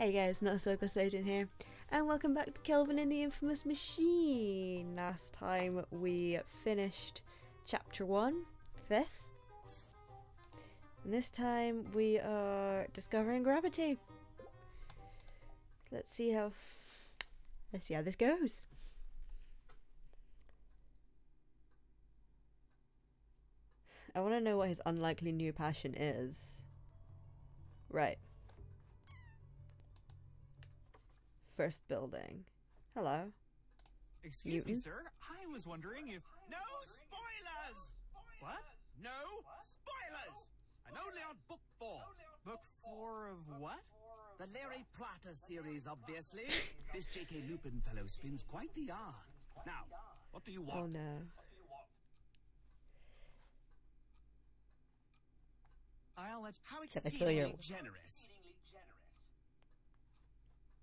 Hey guys, NotSilkOrSatan here, and welcome back to Kelvin and the Infamous Machine. Last time we finished chapter 1, 5th, and this time we are discovering gravity. Let's see how let's see how this goes. I want to know what his unlikely new passion is. Right. First building. Hello. Excuse me, sir. I was wondering if. No spoilers! What? No spoilers! And only on book four. Book four of what? The Larry Plotter series, obviously. this J.K. Lupin fellow spins quite the yarn. Now, what do you oh, want? Oh no. I'll let. How exceedingly generous.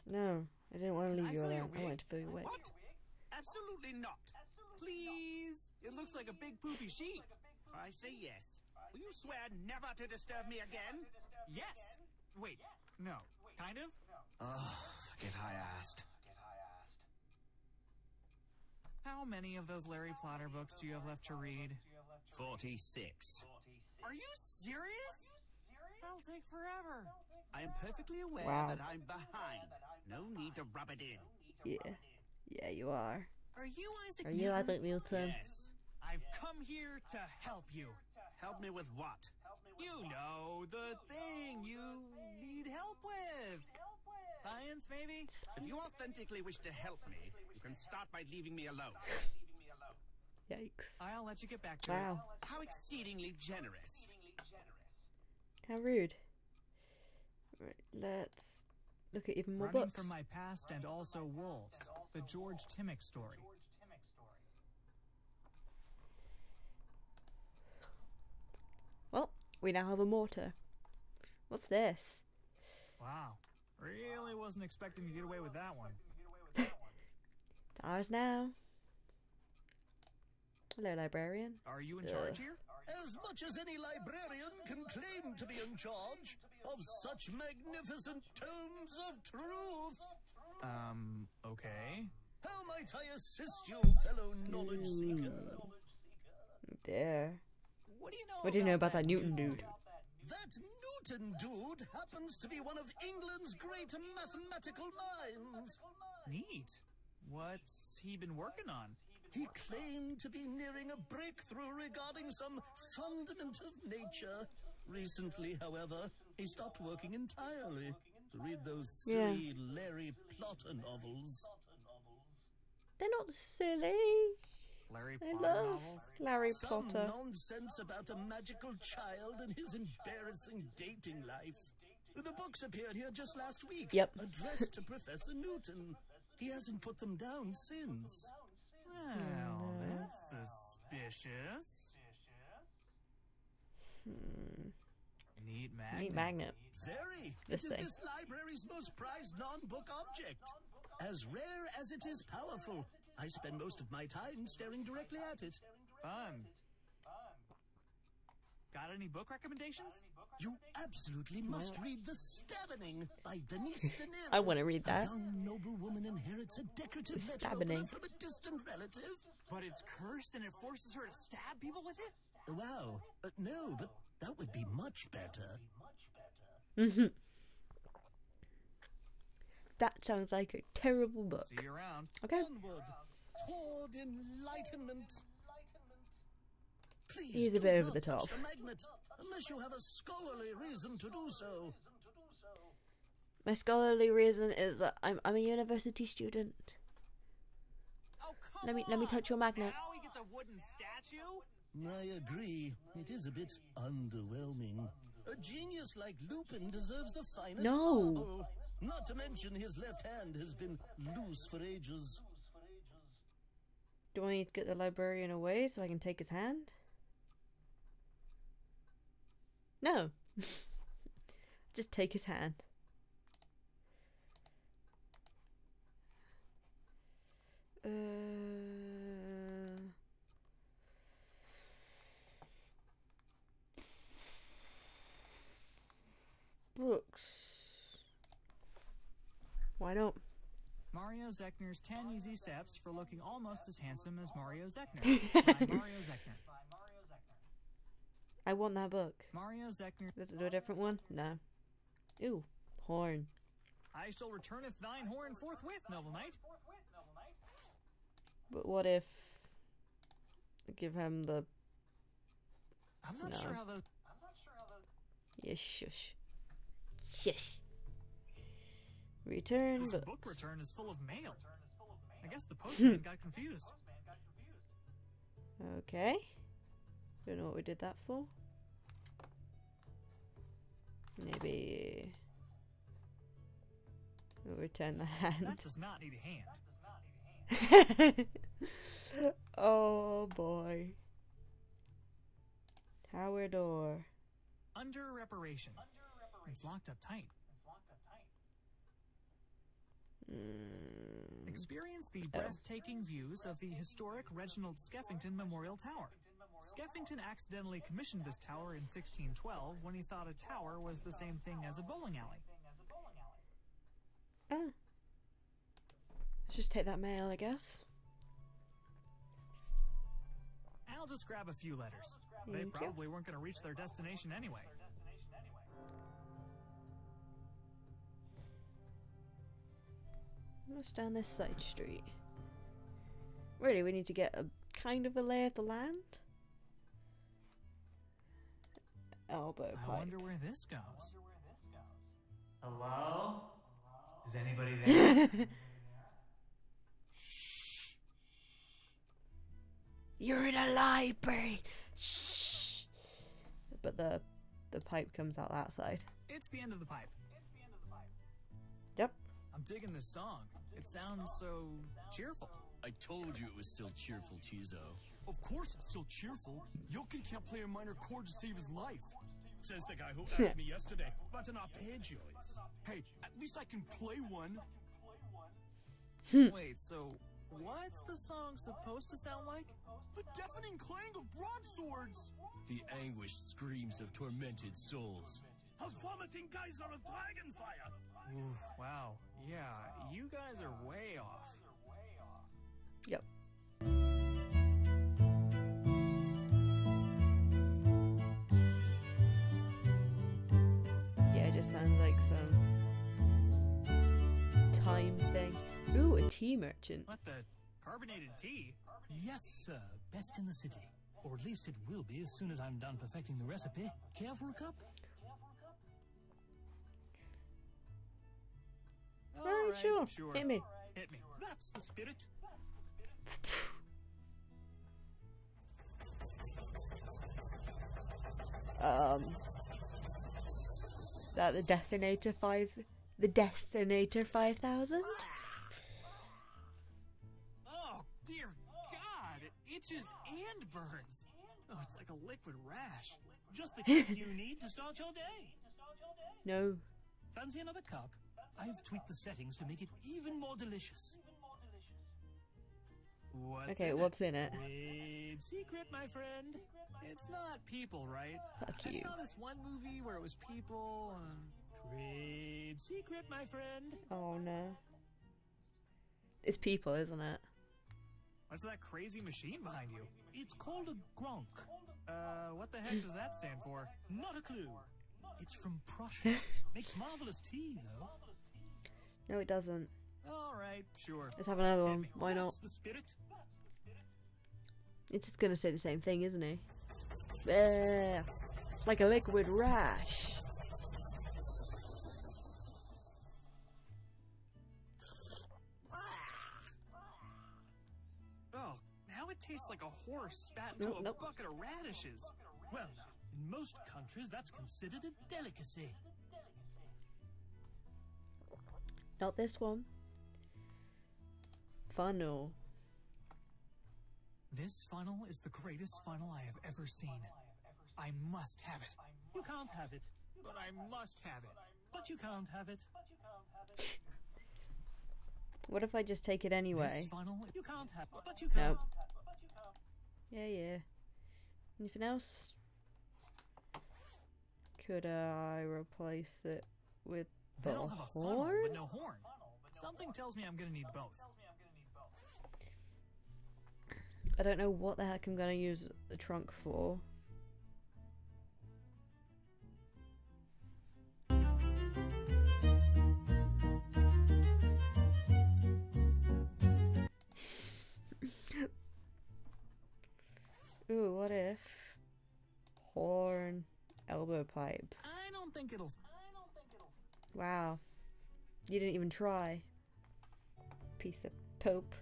No, I didn't want to leave you alone. I wanted to fill you wig. What? Absolutely not. Please. It looks like a big poopy sheep. I say yes. Will you swear never to disturb me again? Yes. Wait. No. Kind of. Oh, forget I asked. How many of those Larry Plotter books do you have left to read? 46. Are you serious? That'll take forever. I am perfectly aware Wow. that I'm behind. No need to rub it in. Yeah. Yeah, you are. Are you Isaac Are you Newton? Isaac Newton? Yes. I've come here to help you. Help me with what? You know, the thing you need help with. Science, maybe? If you authentically wish to help me, you can start by leaving me alone. Yikes. I'll let you get back to it. Wow. How exceedingly generous. How rude. Right, let's look at even more Running books. from my past and also wolves. The George Timmick story. Well, we now have a mortar. What's this? Wow. Really wasn't expecting to get away with that one. It's ours now. Hello, librarian. Are you in charge here? As much as any librarian can claim to be in charge of such magnificent tomes of truth. Um, okay. How might I assist you, fellow knowledge seeker? Dear. What do you know What do you know about that Newton dude? That Newton dude happens to be one of England's great mathematical minds. Neat. What's he been working on? He claimed to be nearing a breakthrough regarding some fundament of nature. Recently, however, he stopped working entirely to read those Yeah. silly Larry Plotter novels. They're not silly. Larry I love novels? Larry Some Potter. nonsense about a magical child and his embarrassing dating life. The books appeared here just last week. Yep. Addressed to Professor Newton. He hasn't put them down since. Well, that's suspicious. Hmm. Neat magnet. Neat magnet. Very. This it is thing. this library's most prized non-book object. As rare as it is powerful. I spend most of my time staring directly at it. Fun. Got any book recommendations? You absolutely must read The Stabbing by Denise Danil. I want to read that. A that. young noblewoman inherits a decorative The Stabbing. from a distant relative. But it's cursed and it forces her to stab people with it? Wow. Uh, no, but that would be much better. That sounds like a terrible book. See you around. Okay. Onward toward enlightenment. Please He's a bit over the top. The magnet, unless you have a scholarly reason to do so. My scholarly reason is that I'm I'm a university student. Oh, Let me- let me touch your magnet. Now he gets a wooden statue? I agree. It is a bit underwhelming. A genius like Lupin deserves the finest No. marble. Not to mention his left hand has been loose for ages. Do I need to get the librarian away so I can take his hand? No. Just take his hand. Uh... Books. Why not? Mario Zechner's 10 easy steps for looking almost as handsome as Mario Zechner. by Mario Zechner. I want that book. Mario Zechner. Does it do a different one? No. Ooh, horn. I shall returneth thine horn forthwith, noble knight. But what if I give him the I'm not No. sure how those. yeah shush shush return This books. book return is full of mail. I guess the postman got confused. Okay. Don't know what we did that for. Maybe we'll return the hand. That does not need a hand. oh boy. Tower door. Under reparation. It's locked up tight. Mm, Experience the breathtaking views of the historic Reginald Skeffington Memorial Tower. Skeffington accidentally commissioned this tower in 1612 when he thought a tower was the same thing as a bowling alley. ah. Let's just take that mail, I guess. I'll just grab a few letters. They you. probably weren't going to reach their destination anyway. What's down this side street? Really, we need to get a kind of a lay of the land? Elbow I pipe. wonder where this goes. Hello? Is anybody there? You're in a library. Shh. But the the pipe comes out that side. It's the end of the pipe. Yep. I'm digging this song. It sounds so cheerful. I told you it was still cheerful, Tizo. Of course it's still cheerful. Yoki can't play a minor chord to save his life. Says the guy who asked me yesterday about an arpeggio. Hey, at least I can play one. Wait, so what's the song supposed to sound like? The deafening clang of broadswords. The anguished screams of tormented souls. A vomiting geyser of dragon fire. Oof, wow. Yeah, you guys are way off. Yep. Just sounds like some time thing. Ooh, a tea merchant. What the? Carbonated tea? Yes, sir. Best in the city. Or at least it will be as soon as I'm done perfecting the recipe. Care for a cup? Alright, Alright, sure. Sure. Hit me. Hit me. That's the spirit. Um, that the Detonator five, the Detonator five thousand. Oh, dear God! It itches and burns. Oh, it's like a liquid rash. Just the kick you need to start your day. No. Fancy another cup? I've tweaked the settings to make it even more delicious. What's Okay, in what's it? in it? Great secret, my friend. It's not people, right? Fuck you. I saw this one movie where it was people. And... Great secret, my friend. Oh no. It's people, isn't it? What's that crazy machine behind you? It's called a Gronk. Uh, what the heck does that stand for? Not a clue. It's from Prussia. Makes marvelous tea, though. No, it doesn't. All right, sure. Let's have another one. Why not? That's the spirit. It's just gonna say the same thing, isn't he? There, like a liquid rash. Oh, now it tastes like a horse spat into Nope, a nope. bucket of radishes. Well, now, in most countries, that's considered a delicacy. Not this one. Funnel. This funnel is the greatest funnel I have ever seen. I must have it. You can't have it. But I must have it. But you can't have it. What if I just take it anyway? This funnel. You can't have it. But you can't. Nope. Yeah, yeah. Anything else? Could I replace it with the don't have a funnel, horn? but no horn. Something tells me I'm gonna need both. I don't know what the heck I'm gonna use the trunk for. Ooh, what if horn, elbow pipe? I don't think it'll. I don't think it'll. Wow, you didn't even try. Piece of pope.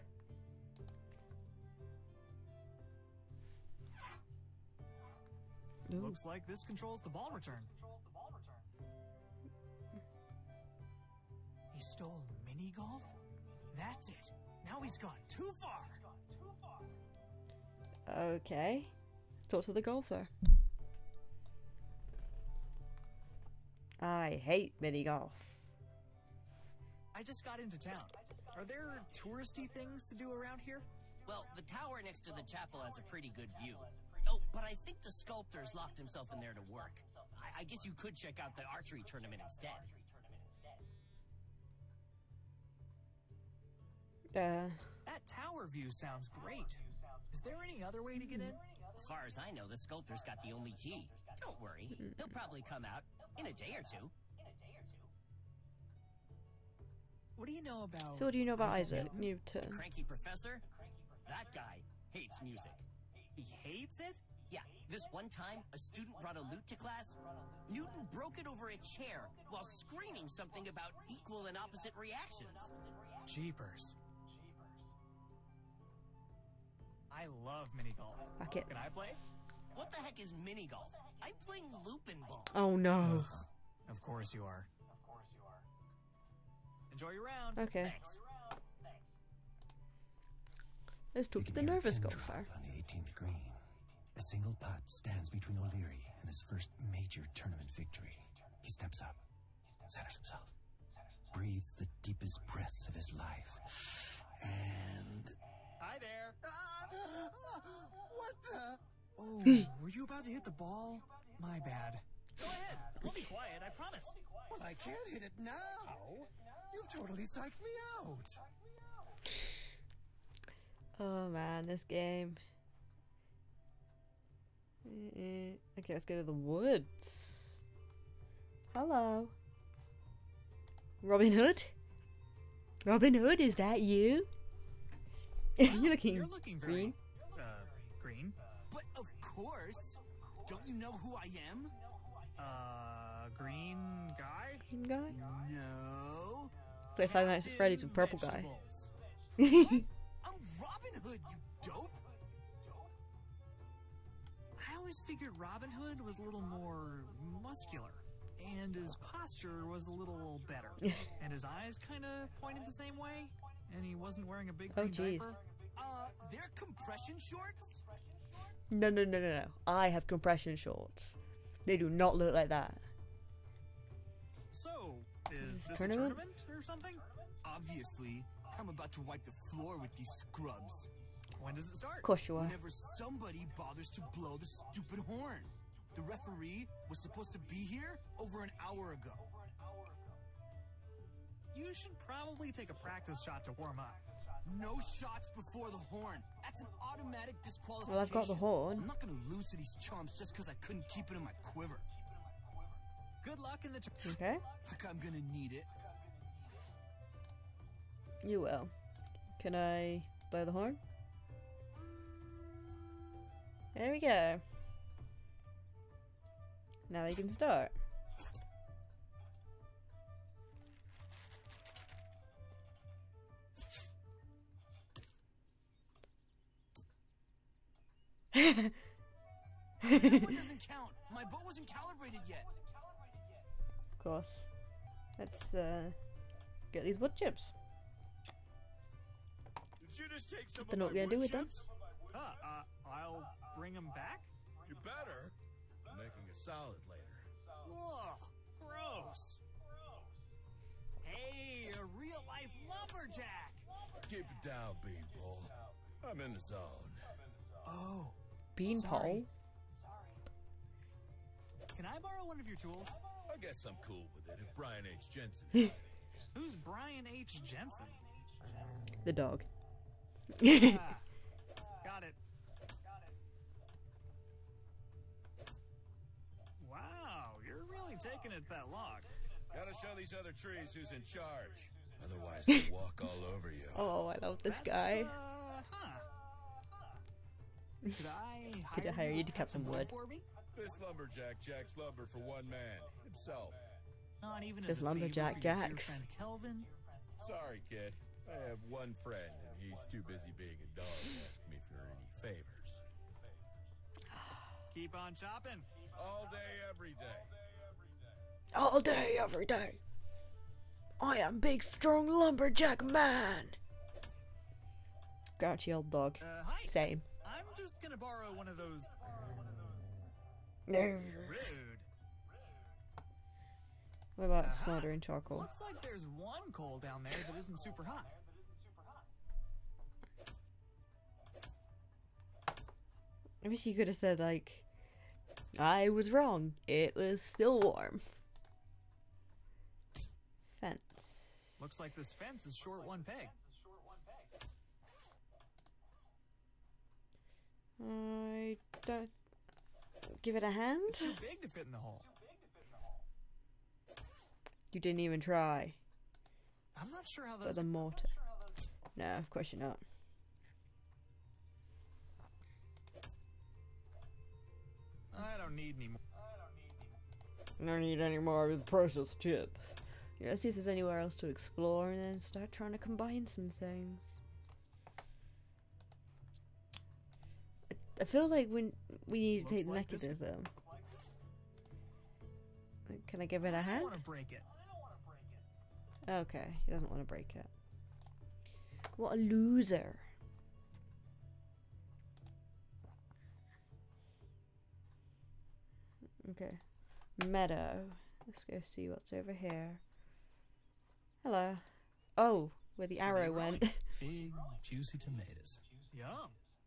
Ooh. Looks like this controls the ball return. He stole mini golf? That's it. Now he's gone too far. Okay. Talk to the golfer. I hate mini golf. I just got into town. Are there touristy things to do around here? Well, the tower next to the chapel has a pretty good view. But I think the sculptor's locked himself in there to work. I, I guess you could check out the archery tournament instead. Uh, That tower view sounds great. Is there any other way to get in? As far as I know, the sculptor's got the only key. Don't worry, he'll probably come out in a day or two. What do you know about? so what do you know about Isaac Newton? Newton? The cranky professor? That guy hates music. He hates it. Yeah, this one time, a student brought a lute to class. Newton broke it over a chair while screaming something about equal and opposite reactions. Jeepers. I love mini golf. Fuck it. Can I play? What the heck is mini golf? I'm playing Lupin Ball. Oh no. Of course you are. Of course you are. Enjoy your round. Okay. Thanks. Let's talk to the nervous pin golfer. On the 18th green. A single putt stands between O'Leary and his first major tournament victory. He steps up, centers himself, breathes the deepest breath of his life, and Hi there. Ah, what the? Oh, were you about to hit the ball? My bad. Go ahead. I'll be quiet. I promise. Well, I can't hit it now. You've totally psyched me out. Oh man, this game. Eh, Okay, let's go to the woods. Hello. Robin Hood? Robin Hood, is that you? You're looking, You're looking very green. uh green. But of course. Don't you know who I am? Uh, green guy. Green guy? No. Play Five Nights at Freddy's with purple guy. I'm Robin Hood, you dope. I always figured Robin Hood was a little more muscular, and his posture was a little better, and his eyes kind of pointed the same way, and he wasn't wearing a big Oh, green jeez. diaper. Uh, they're compression shorts? No, no, no, no, no. I have compression shorts. They do not look like that. So, Is is this this tournament? a tournament or something? Obviously. I'm about to wipe the floor with these scrubs. When does it start? Of course you are. Whenever somebody bothers to blow the stupid horn. The referee was supposed to be here over an hour ago. You should probably take a practice shot to warm up. No shots before the horn. That's an automatic disqualification. Well, I've got the horn. I'm not gonna lose to these chumps just because I couldn't keep it in my quiver. Good luck in the. Okay, Like I'm gonna need it. you will. Can I blow the horn? There we go. Now they can start. That doesn't count. My bow wasn't calibrated yet. Of course. Let's uh, get these wood chips. Did you just take some Don't know what we're gonna do with them. I'll bring him back. You better. I'm making a salad later. Whoa, gross. Hey, a real life lumberjack. Keep it down, Beanpole. I'm in the zone. Oh, Beanpole. Sorry. can I borrow one of your tools? I guess I'm cool with it if Brian H. Jensen is. Who's Brian H. Jensen? The dog. ah, really taking it that long. Gotta show these other trees who's in charge. Otherwise, they'll walk all over you. Oh, I love this That's, guy. Uh, huh. Could I Could I hire you to cut some wood? for me? This lumberjack jacks lumber for one man, himself. Not even Does as lumberjack for jacks. Kelvin. Sorry, kid. I have one friend, and he's too busy being a dog to ask me for any favors. Keep on chopping. All day, every day. All day, every day. I am big, strong lumberjack man. Grouchy old dog. Uh, hi. Same. I'm just gonna borrow one of those. No. Rude. What about Uh-huh. smoldering charcoal? Looks like there's one coal down there that isn't super hot. I wish you could have said like, I was wrong. It was still warm. Fence. Looks like this fence is short one peg. I don't give it a hand. It's too big to fit in the hole. You didn't even try. I'm not sure how those. the mortar. No, of course you're not. I don't need any more. I don't need any more of the precious chips. Yeah, let's see if there's anywhere else to explore and then start trying to combine some things. I, I feel like when we need to take like mechanism. Can I give it a hand? want to break it. Okay, he doesn't want to break it. What a loser. Okay. Meadow. Let's go see what's over here. Hello. Oh, where the arrow went. Big, juicy tomatoes. Yum.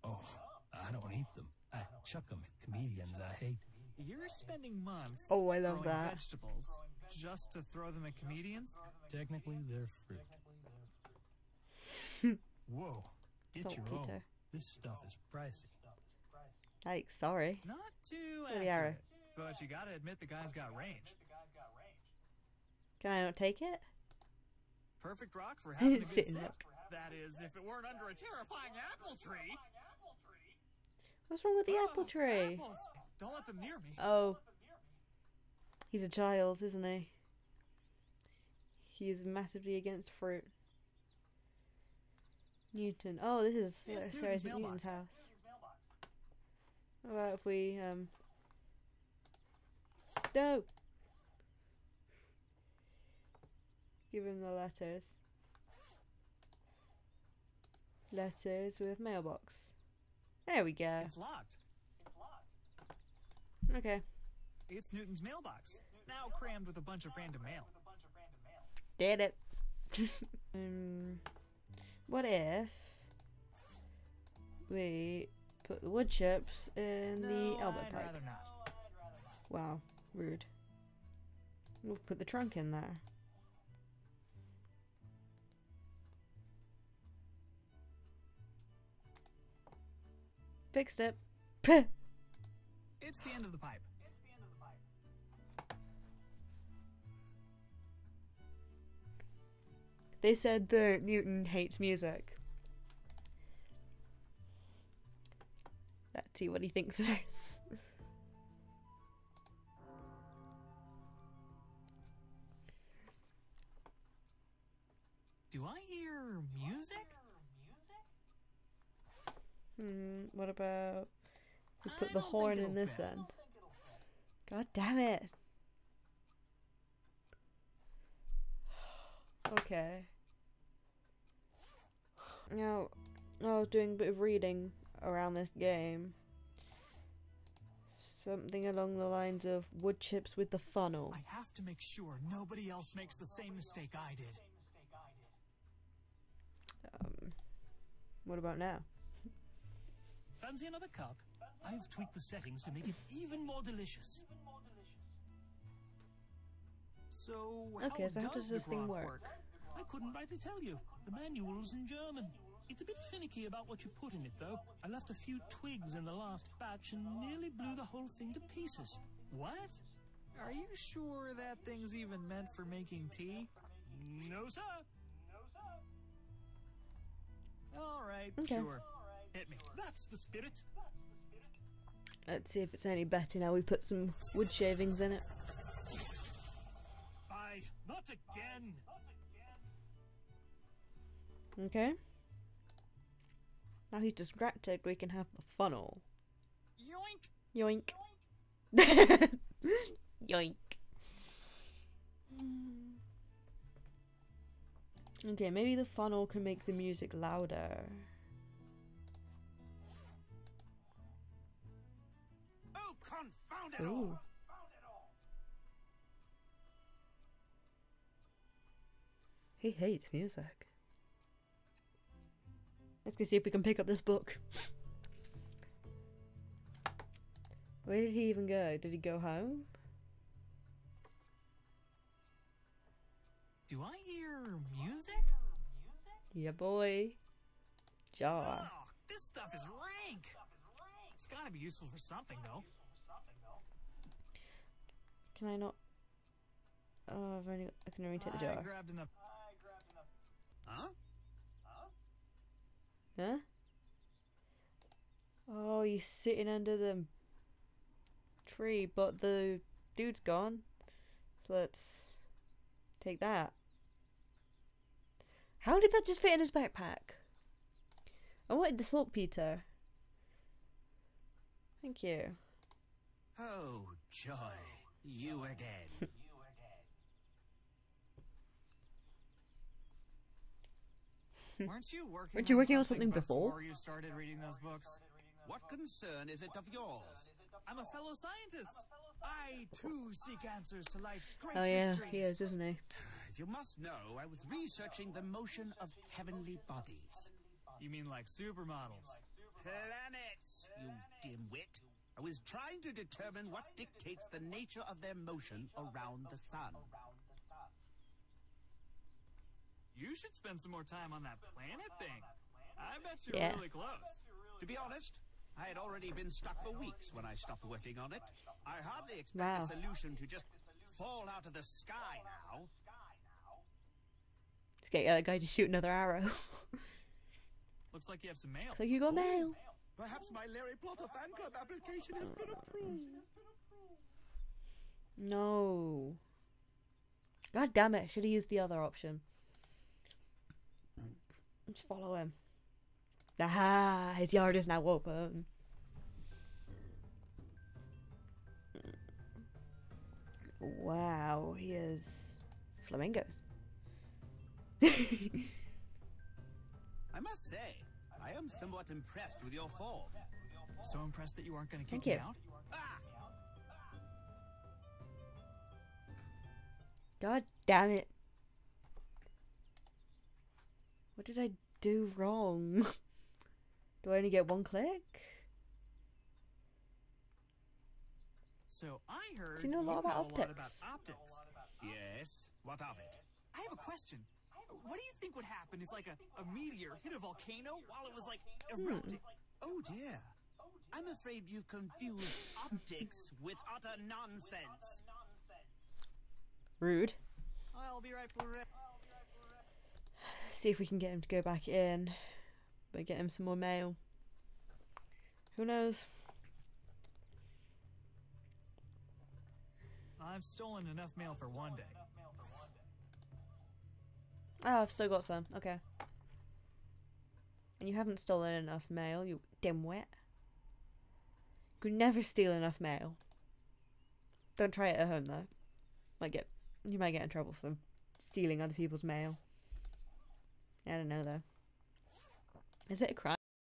Oh, I don't eat them. I chuck them at comedians I hate. You're spending months. Oh, I love growing that. Vegetables just to throw them at comedians. Technically, they're fruit. Whoa, get your own. This stuff is pricey. Like, sorry. Not too Where the arrow? but you gotta admit the guy's got range. Can I not take it? Perfect rock for having a good Sitting up. That is, if it weren't under a terrifying apple tree. What's wrong with the apple Oh, tree? apples. Don't let them near me. Oh. He's a child, isn't he? He is massively against fruit. Newton. Oh, this is It's uh, Newton's Sarah Newton's house. How about if we, um... No! Give him the letters. Letters with mailbox. There we go. It's locked. Okay. It's Newton's mailbox, now crammed with a bunch of random mail. Did it. um, what if we put the wood chips in no, the elbow I'd pipe? rather not. Wow, rude. We'll put the trunk in there. Fixed it. It's the end of the pipe. They said that Newton hates music. Let's see what he thinks of this. Do I hear music? Hmm, what about we I put the horn in this fit. end? God damn it. Okay. Now, I was doing a bit of reading around this game. Something along the lines of wood chips with the funnel. I have to make sure nobody else makes the same mistake I did. Um, what about now? Fancy another cup? I've tweaked the settings to make it even more delicious. So, how Okay, so how does does this thing grok work? I couldn't rightly tell you. The manual's in German. It's a bit finicky about what you put in it, though. I left a few twigs in the last batch and nearly blew the whole thing to pieces. What? Are you sure that thing's even meant for making tea? No, sir. All right, Okay. sure. Hit me. That's the spirit. Let's see if it's any better now we put some wood shavings in it. Aye, not again. Okay. Now he's distracted, we can have the funnel. Yoink! Yoink. Yoink. Okay, maybe the funnel can make the music louder. It Ooh. all! He hates music. Let's go see if we can pick up this book. Where did he even go? Did he go home? Do I hear music? Yeah, boy. Jar. Oh, ah, this stuff is rank. It's gotta be useful for something, though. Can I not? Oh, I've only. I can only take the jar. I jar. grabbed enough. Huh? Huh? Oh, he's sitting under the tree, but the dude's gone. So let's take that. How did that just fit in his backpack? I wanted the saltpeter. Thank you. Oh, joy. You again. Weren't you working? Weren't you working on something something before? before you started reading those books? what concern is it of yours? I'm a fellow scientist. I too seek answers to life's great Oh yeah, mysteries. he is, isn't he? You must know I was researching the motion of heavenly bodies. You mean like supermodels? Planets, you dimwit. I was trying to determine what dictates the nature of their motion around the sun. You should spend some more time on that planet thing. I bet you're Yeah. really close. To be honest, I had already been stuck for weeks when I stopped working on it. I hardly expect Wow. a solution to just fall out of the sky now. Let's get uh, that guy to shoot another arrow. Looks like you have some mail. so you got mail. Perhaps my Larry Plotter fan club application has been approved. No. God damn it! Should have used the other option. Let's follow him. Aha! His yard is now open. Wow, he has flamingos. I must say, I am somewhat impressed with your form. So impressed that you aren't going to kick Thank me you. out? Ah, God damn it. What did I do wrong? do I only get one click? So I heard Do you know a lot about know a lot about optics? optics. yes. What of it? I have a question. What do you think would happen if, like, a, a meteor hit a volcano while it was, like, hmm. erupting? Oh dear. I'm afraid you've confused optics with utter nonsense. Rude. I'll be right back. see if we can get him to go back in. But get him some more mail. Who knows? I've stolen enough mail for one day. Oh, I've still got some. Okay. And you haven't stolen enough mail, you dimwit. You could never steal enough mail. Don't try it at home though. Might get you might get in trouble for stealing other people's mail. I don't know though. Is it a crime?